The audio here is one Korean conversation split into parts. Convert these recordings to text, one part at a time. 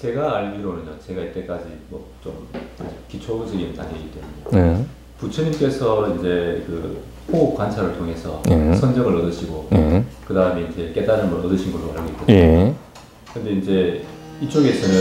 제가 알기로는요. 제가 이때까지 뭐 좀 기초적인 단계이기 때문에 네. 부처님께서 이제 그 호흡 관찰을 통해서 예. 선정을 얻으시고 예. 그 다음에 이제 깨달음을 얻으신 걸로 알고 있거든요. 예. 근데 이제 이쪽에서는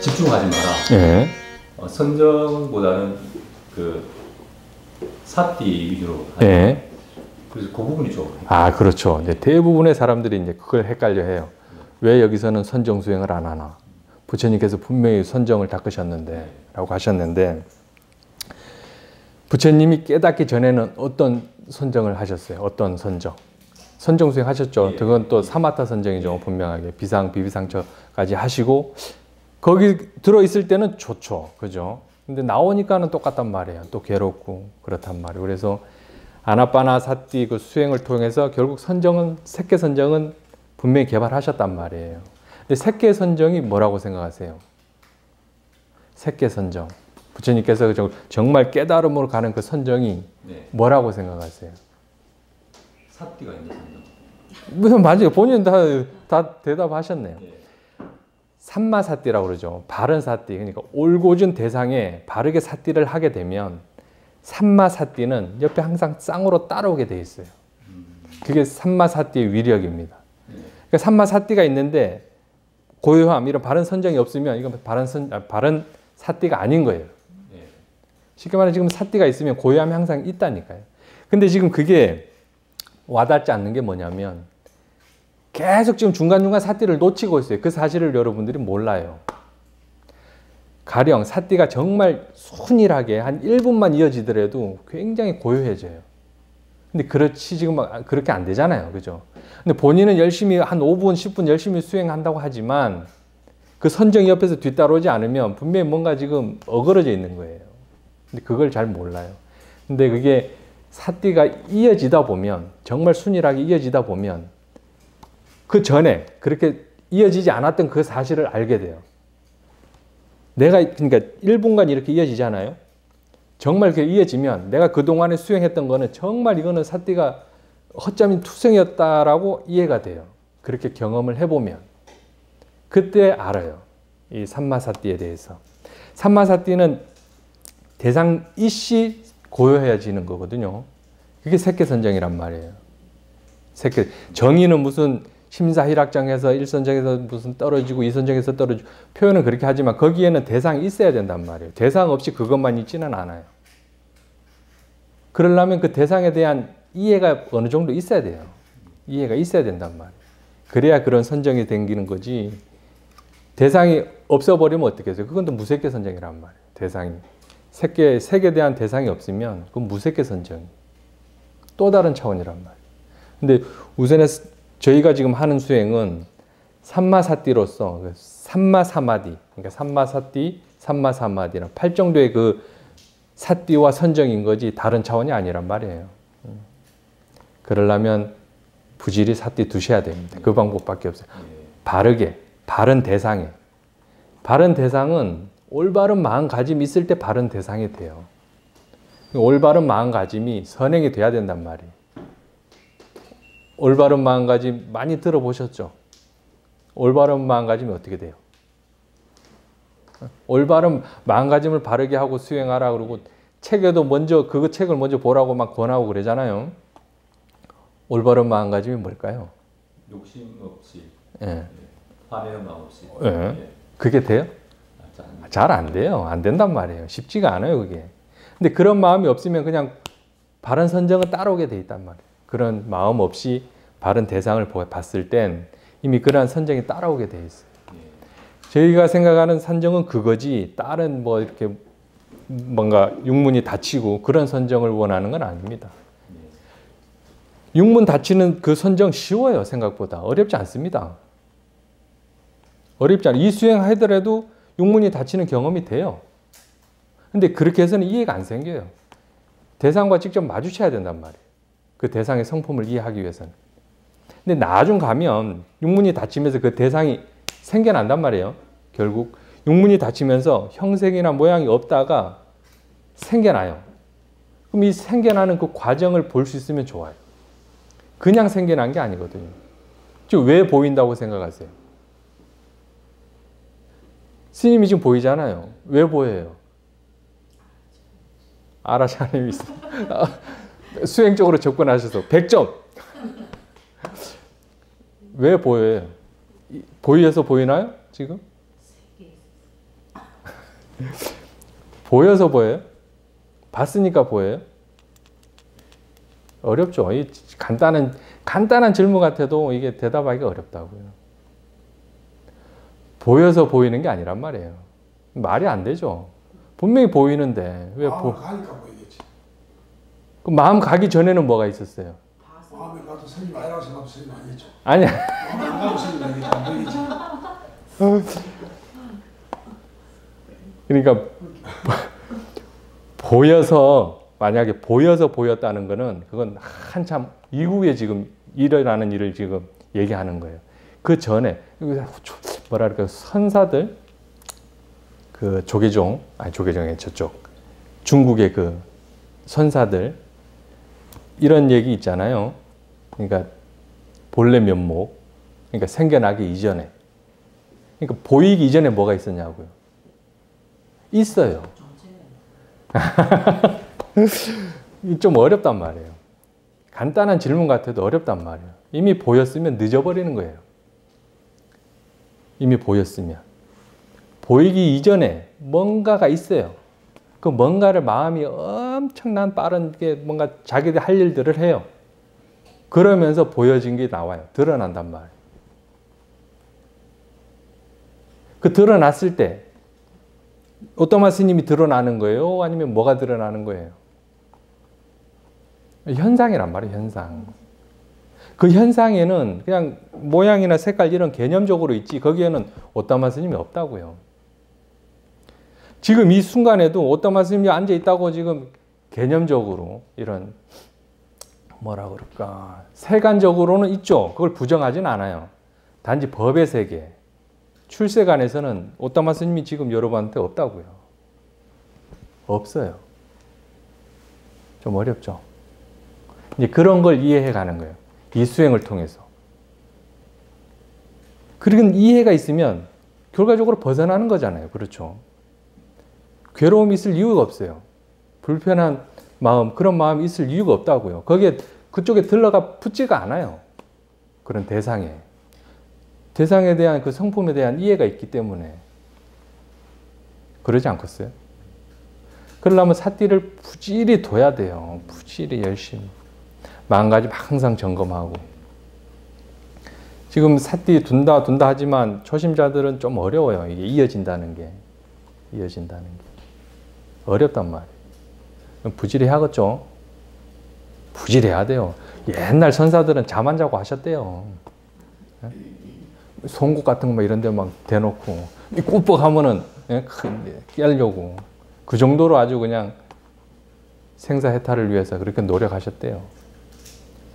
집중하지 마라. 예. 어, 선정보다는 그 사띠 위주로. 예. 그래서 그 부분이 좀. 아, 그렇죠. 대부분의 사람들이 이제 그걸 헷갈려 해요. 왜 여기서는 선정 수행을 안 하나? 부처님께서 분명히 선정을 닦으셨는데, 라고 하셨는데, 부처님이 깨닫기 전에는 어떤 선정을 하셨어요? 어떤 선정? 선정 수행 하셨죠? 예. 그건 또 사마타 선정이죠. 분명하게. 비상, 비비상처까지 하시고, 거기 들어 있을 때는 좋죠. 그죠? 근데 나오니까는 똑같단 말이에요. 또 괴롭고, 그렇단 말이에요. 그래서 아나빠나 사띠 그 수행을 통해서 결국 선정은 색계 선정은 분명히 개발하셨단 말이에요. 근데 색계 선정이 뭐라고 생각하세요? 색계 선정. 부처님께서 그 정- 정말 깨달음으로 가는 그 선정이 네. 뭐라고 생각하세요? 사띠가 있는 선정. 무슨 맞아요. 본인 다, 다 대답하셨네요. 예. 삼마사띠라고 그러죠. 바른 사띠. 그러니까 올곧은 대상에 바르게 사띠를 하게 되면 삼마사띠는 옆에 항상 쌍으로 따라오게 돼 있어요. 그게 삼마사띠의 위력입니다. 그러니까 삼마사띠가 있는데 고요함 이런 바른 선정이 없으면 이건 바른 선 아, 바른 사띠가 아닌 거예요. 예. 쉽게 말해 지금 사띠가 있으면 고요함이 항상 있다니까요. 근데 지금 그게 와닿지 않는 게 뭐냐면 계속 지금 중간중간 사띠를 놓치고 있어요. 그 사실을 여러분들이 몰라요. 가령 사띠가 정말 순일하게 한 1분만 이어지더라도 굉장히 고요해져요. 근데 그렇지 지금 막 그렇게 안 되잖아요. 그죠? 근데 본인은 열심히 한 5분, 10분 열심히 수행한다고 하지만 그 선정이 옆에서 뒤따라오지 않으면 분명히 뭔가 지금 어그러져 있는 거예요. 근데 그걸 잘 몰라요. 근데 그게 사띠가 이어지다 보면 정말 순일하게 이어지다 보면 그 전에 그렇게 이어지지 않았던 그 사실을 알게 돼요. 내가 그러니까 1분간 이렇게 이어지잖아요. 정말 그게 이어지면 내가 그동안에 수행했던 거는 정말 이거는 사띠가 허점인 투성이었다라고 이해가 돼요. 그렇게 경험을 해보면 그때 알아요. 이 삼마사띠에 대해서. 삼마사띠는 대상 이시 고요해지는 거거든요. 그게 색계선정이란 말이에요. 색계 정의는 무슨 심사희락정에서 일선정에서 무슨 떨어지고 이선정에서 떨어지고 표현은 그렇게 하지만 거기에는 대상이 있어야 된단 말이에요. 대상 없이 그것만 있지는 않아요. 그러려면 그 대상에 대한 이해가 어느 정도 있어야 돼요. 이해가 있어야 된단 말이에요. 그래야 그런 선정이 생기는 거지. 대상이 없어버리면 어떻게 해요? 그건 또 무색계 선정이란 말이에요. 대상이. 색계, 색에 대한 대상이 없으면 그건 무색계 선정. 또 다른 차원이란 말이에요. 근데 우선에 저희가 지금 하는 수행은 삼마사띠로서 그 삼마사마디, 그러니까 삼마사띠, 삼마사마디랑 팔 정도의 그 사띠와 선정인 거지 다른 차원이 아니란 말이에요. 음. 그러려면 부지리 사띠 두셔야 됩니다. 그 방법밖에 없어요. 바르게, 바른 대상에. 바른 대상은 올바른 마음가짐이 있을 때 바른 대상이 돼요. 올바른 마음가짐이 선행이 돼야 된단 말이에요. 올바른 마음가짐 많이 들어보셨죠? 올바른 마음가짐이 어떻게 돼요? 올바른 마음가짐을 바르게 하고 수행하라 그러고 책에도 먼저 그 책을 먼저 보라고 막 권하고 그러잖아요. 올바른 마음가짐이 뭘까요? 욕심 없이 예. 화내는 마음 없이. 예. 그게 돼요? 아, 자, 잘안 돼요. 안 된단 말이에요. 쉽지가 않아요, 그게. 근데 그런 마음이 없으면 그냥 바른 선정은 따라오게 돼 있단 말이에요. 그런 마음 없이 바른 대상을 보- 봤을 땐 이미 그러한 선정이 따라오게 돼 있어요. 저희가 생각하는 선정은 그거지 다른 뭐 이렇게 뭔가 육문이 닫히고 그런 선정을 원하는 건 아닙니다. 육문 닫히는 그 선정 쉬워요 생각보다 어렵지 않습니다. 어렵지 않아. 이 수행 하더라도 육문이 닫히는 경험이 돼요. 근데 그렇게 해서는 이해가 안 생겨요. 대상과 직접 마주쳐야 된단 말이에요. 그 대상의 성품을 이해하기 위해서는. 근데 나중 가면 육문이 닫히면서 그 대상이 생겨난단 말이에요. 결국 육문이 닫히면서 형색이나 모양이 없다가 생겨나요. 그럼 이 생겨나는 그 과정을 볼 수 있으면 좋아요. 그냥 생겨난 게 아니거든요. 왜 보인다고 생각하세요? 스님이 지금 보이잖아요. 왜 보여요? 아라샤님이. 수행적으로 접근하셔서 100점. 왜 보여요? 이- 보여서 보이나요? 지금? 보여서 보여요? 봤으니까 보여요? 어렵죠. 이 간단한 간단한 질문 같아도 이게 대답하기가 어렵다고요. 보여서 보이는 게 아니란 말이에요. 말이 안 되죠. 분명히 보이는데 왜 마음 보? 가니까 보이겠지. 그 마음 가기 전에는 뭐가 있었어요? 마음에 가도 스님 아니라고 생각하면 스님 아니겠죠. 아니야. 마음에 안 가도 스님 아니겠죠. 안 보이겠지. 그러니까 보여서 만약에 보여서 보였다는 거는 그건 한참 이후에 지금 일어나는 일을 지금 얘기하는 거예요. 그 전에 뭐랄까 선사들 그 조계종 아니 조계종의 저쪽 중국의 그 선사들 이런 얘기 있잖아요. 그러니까 본래 면목 그러니까 생겨나기 이전에 그러니까 보이기 이전에 뭐가 있었냐고요. 있어요. 이좀 어렵단 말이에요. 간단한 질문 같아도 어렵단 말이에요. 이미 보였으면 늦어버리는 거예요. 이미 보였으면. 보이기 이전에 뭔가가 있어요. 그 뭔가를 마음이 엄청난 빠르게 뭔가 자기들 할 일들을 해요. 그러면서 보여진 게 나와요. 드러난단 말이에요. 그 드러났을 때 오토마 스님이 드러나는 거예요? 아니면 뭐가 드러나는 거예요? 현상이란 말이에요, 현상. 그 현상에는 그냥 모양이나 색깔 이런 개념적으로 있지, 거기에는 오타마 스님이 없다고요. 지금 이 순간에도 오타마 스님이 앉아 있다고 지금 개념적으로 이런 뭐라 그럴까 세간적으로는 있죠. 그걸 부정하진 않아요. 단지 법의 세계, 출세관에서는 오타마 스님이 지금 여러분한테 없다고요. 없어요. 좀 어렵죠. 이제 그런 걸 이해해 가는 거예요. 이 수행을 통해서. 그리고 이해가 있으면 결과적으로 벗어나는 거잖아요. 그렇죠. 괴로움이 있을 이유가 없어요. 불편한 마음, 그런 마음이 있을 이유가 없다고요. 거기에 그쪽에 들러가 붙지가 않아요. 그런 대상에. 대상에 대한 그 성품에 대한 이해가 있기 때문에. 그러지 않겠어요? 그러려면 사띠를 부지리 둬야 돼요. 부지리 열심히. 마음가짐 항상 점검하고. 지금 사띠 둔다 둔다 하지만 초심자들은 좀 어려워요. 이게 이어진다는 게. 이어진다는 게. 어렵단 말이에요. 부지리 하겠죠? 부지해야 돼요. 옛날 선사들은 잠 안 자고 하셨대요. 예? 송곳 같은 거 이런 데 막 대놓고 꾸벅 하면은 예? 깨려고 그 정도로 아주 그냥 생사해탈을 위해서 그렇게 노력하셨대요.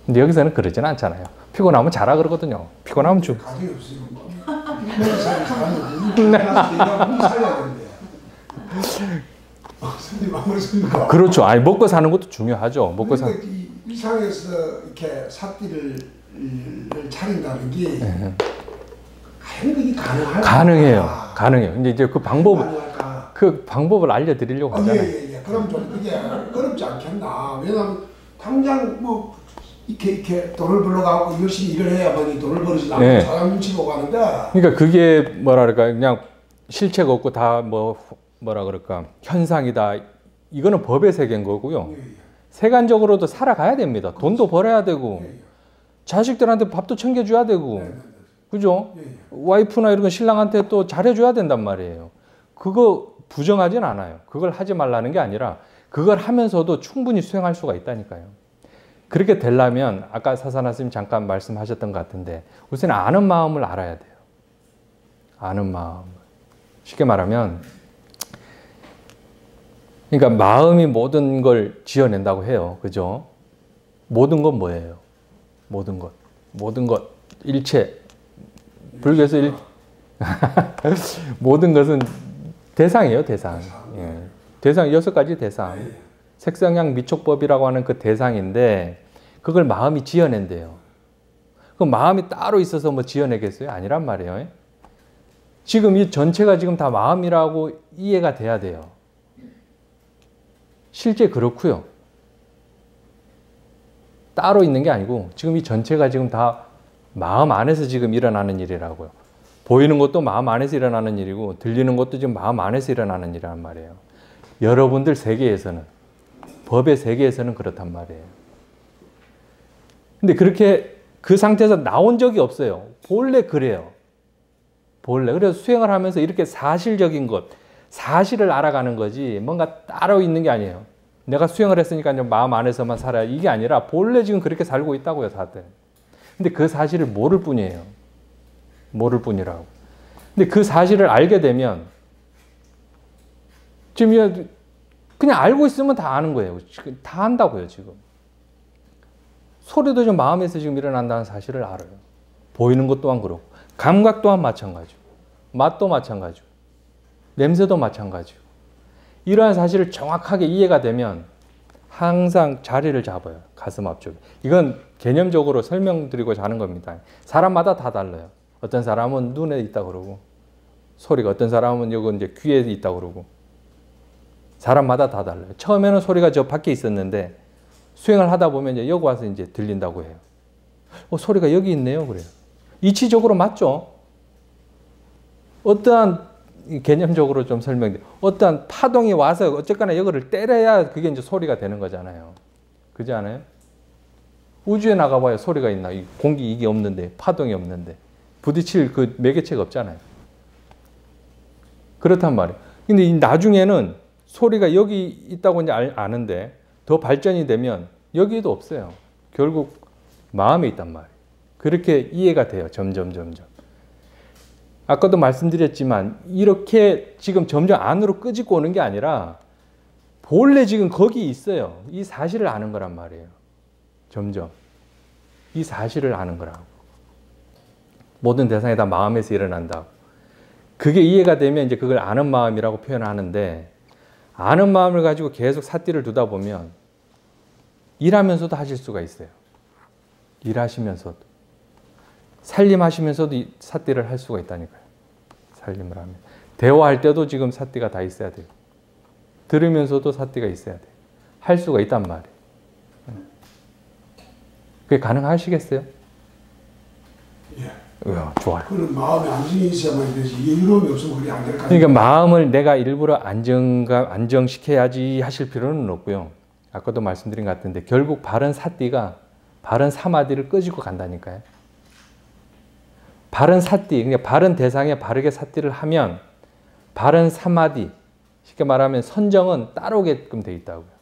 근데 여기서는 그러진 않잖아요. 피곤하면 자라 그러거든요. 피곤하면 좀 스님 아무리 스님가. 그렇죠. 아니 먹고 사는 것도 중요하죠. 먹고 사. 그러니까 이, 이 상에서 이렇게 사띠를 을 차린다는 게 과연 그게 가능할까? 가능해요. 가능해요. 근데 이제 그 방법 가능할까? 그 방법을 알려드리려고 아, 하잖아요. 예, 예, 예. 그럼 좀 그게 어렵지 않겠나? 왜냐면 당장 뭐 이렇게 이렇게 돈을 벌러가고 열심히 일을 해야만이 돈을 벌지 않고 예. 사람 눈치 보고 하는데 그러니까 그게 뭐랄까 그냥 실체가 없고 다 뭐 뭐라 그럴까 현상이다. 이거는 법의 세계인 거고요. 예, 예. 세간적으로도 살아가야 됩니다. 돈도 벌어야 되고 예, 예. 자식들한테 밥도 챙겨줘야 되고 네, 네, 그죠? 네. 예, 예. 와이프나 이런 거 신랑한테 또 잘해줘야 된단 말이에요. 그거 부정하진 않아요. 그걸 하지 말라는 게 아니라 그걸 하면서도 충분히 수행할 수가 있다니까요. 그렇게 되려면 아까 사사나 스님 잠깐 말씀하셨던 것 같은데 우선 아는 마음을 알아야 돼요. 아는 마음. 쉽게 말하면 그러니까 마음이 모든 걸 지어낸다고 해요. 그죠? 모든 건 뭐예요? 모든 것. 모든 것. 일체. 불교에서 일, 모든 것은 대상이에요, 대상. 예. 대상, 여섯 가지 대상. 색성향 미촉법이라고 하는 그 대상인데, 그걸 마음이 지어낸대요. 그 마음이 따로 있어서 뭐 지어내겠어요? 아니란 말이에요. 지금 이 전체가 지금 다 마음이라고 이해가 돼야 돼요. 실제 그렇고요. 따로 있는 게 아니고 지금 이 전체가 지금 다 마음 안에서 지금 일어나는 일이라고요. 보이는 것도 마음 안에서 일어나는 일이고 들리는 것도 지금 마음 안에서 일어나는 일이란 말이에요. 여러분들 세계에서는 법의 세계에서는 그렇단 말이에요. 근데 그렇게 그 상태에서 나온 적이 없어요. 본래 그래요. 본래. 그래서 수행을 하면서 이렇게 사실적인 것, 사실을 알아가는 거지 뭔가 따로 있는 게 아니에요. 내가 수행을 했으니까 마음 안에서만 살아야 이게 아니라 본래 지금 그렇게 살고 있다고요, 다들. 근데 그 사실을 모를 뿐이에요. 모를 뿐이라고. 근데 그 사실을 알게 되면 지금 그냥 알고 있으면 다 아는 거예요. 다 안다고요, 지금. 소리도 좀 마음에서 지금 일어난다는 사실을 알아요. 보이는 것 또한 그렇고, 감각 또한 마찬가지고, 맛도 마찬가지고, 냄새도 마찬가지고. 이러한 사실을 정확하게 이해가 되면 항상 자리를 잡아요. 가슴 앞쪽에. 이건 개념적으로 설명드리고자 하는 겁니다. 사람마다 다 달라요. 어떤 사람은 눈에 있다 그러고, 소리가 어떤 사람은 여기 이제 귀에 있다 그러고, 사람마다 다 달라요. 처음에는 소리가 저 밖에 있었는데 수행을 하다 보면 이제 여기 와서 이제 들린다고 해요. 어, 소리가 여기 있네요. 그래요. 이치적으로 맞죠? 어떠한 개념적으로 좀 설명돼. 어떠한 파동이 와서 어쨌거나 여기를 때려야 그게 이제 소리가 되는 거잖아요. 그지 않아요? 우주에 나가봐야 소리가 있나? 공기 이게 없는데, 파동이 없는데. 부딪힐 그 매개체가 없잖아요. 그렇단 말이에요. 근데 나중에는 소리가 여기 있다고 이제 아는데 더 발전이 되면 여기도 없어요. 결국 마음에 있단 말이에요. 그렇게 이해가 돼요. 점점 점점. 아까도 말씀드렸지만 이렇게 지금 점점 안으로 끄집고 오는 게 아니라 본래 지금 거기 있어요. 이 사실을 아는 거란 말이에요. 점점. 이 사실을 아는 거라고. 모든 대상이 다 마음에서 일어난다고. 그게 이해가 되면 이제 그걸 아는 마음이라고 표현하는데 아는 마음을 가지고 계속 사띠를 두다 보면 일하면서도 하실 수가 있어요. 일하시면서도. 살림하시면서도 사띠를 할 수가 있다니까요. 살림을 하면. 대화할 때도 지금 사띠가 다 있어야 돼요. 들으면서도 사띠가 있어야 돼요. 할 수가 있단 말이에요. 그게 가능하시겠어요? 예. 어, 좋아요. 그는 마음에 안정이 있어야만 되지 여유로움이 없으면 그게 안될 거예요. 그러니까 마음을 내가 일부러 안정감 안정시켜야지 하실 필요는 없고요. 아까도 말씀드린 것 같은데 결국 바른 사띠가 바른 사마디를 끄집고 간다니까요. 바른 사띠, 그러니까 바른 대상에 바르게 사띠를 하면 바른 사마디, 쉽게 말하면 선정은 따라오게끔 돼 있다고요.